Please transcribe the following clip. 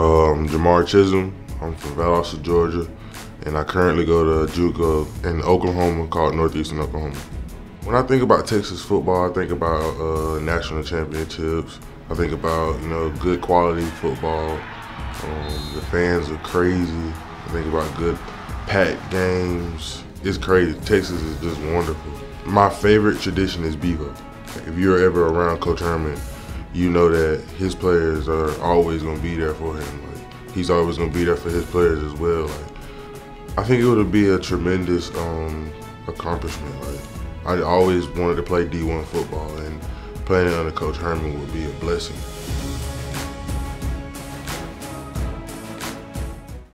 Um, Jamari Chisolm. I'm from Valdosta, Georgia, and I currently go to JUCO in Oklahoma called Northeastern Oklahoma. When I think about Texas football, I think about uh, national championships. I think about you know good quality football. Um, the fans are crazy. I think about good packed games. It's crazy. Texas is just wonderful. My favorite tradition is Bevo. If you're ever around Coach Herman, you know that his players are always going to be there for him Like, he's always going to be there for his players as well. Like, I think it would be a tremendous um, accomplishment. Like, I always wanted to play D1 football, and playing under Coach Herman would be a blessing.